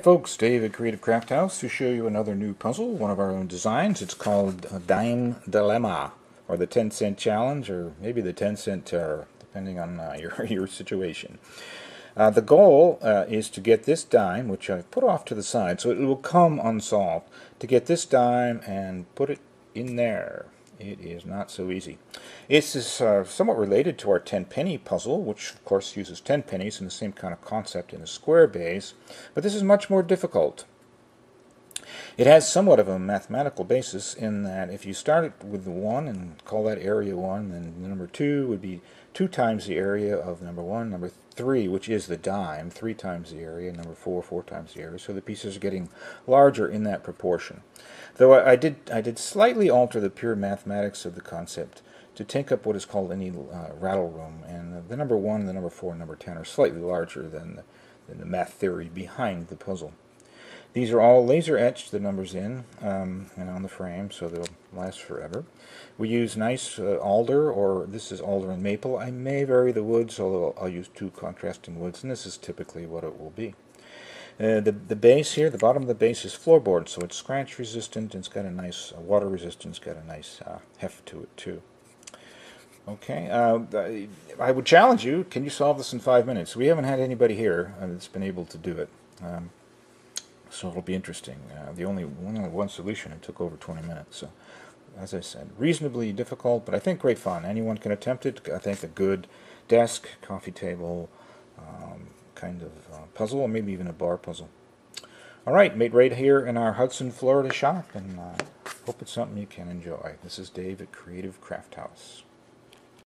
Folks, Dave at Creative Crafthouse to show you another new puzzle, one of our own designs. It's called Dime Dilemma, or the 10 cent challenge, or maybe the 10 cent terror, depending on uh, your, your situation. Uh, the goal uh, is to get this dime, which I've put off to the side, so it will come unsolved, to get this dime and put it in there. It is not so easy. This is uh, somewhat related to our 10 penny puzzle, which of course uses 10 pennies in the same kind of concept in a square base, but this is much more difficult. It has somewhat of a mathematical basis in that if you start with the 1 and call that area 1, then the number 2 would be 2 times the area of number 1, number 3, which is the dime, 3 times the area, number 4, 4 times the area, so the pieces are getting larger in that proportion. Though I, I did, I did slightly alter the pure mathematics of the concept to take up what is called any uh, rattle room, and the number 1, the number 4, and number 10 are slightly larger than the, than the math theory behind the puzzle. These are all laser etched, the numbers in, um, and on the frame, so they'll last forever. We use nice uh, alder, or this is alder and maple. I may vary the woods, although I'll use two contrasting woods, and this is typically what it will be. Uh, the, the base here, the bottom of the base is floorboard, so it's scratch resistant, it's got a nice uh, water resistance, got a nice uh, heft to it too. Okay, uh, I would challenge you, can you solve this in five minutes? We haven't had anybody here that's been able to do it. Um, so it'll be interesting. Uh, the only one, one solution, it took over 20 minutes. So, as I said, reasonably difficult, but I think great fun. Anyone can attempt it. I think a good desk, coffee table, um, kind of uh, puzzle, or maybe even a bar puzzle. All right, made right here in our Hudson, Florida shop, and uh, hope it's something you can enjoy. This is Dave at Creative Crafthouse.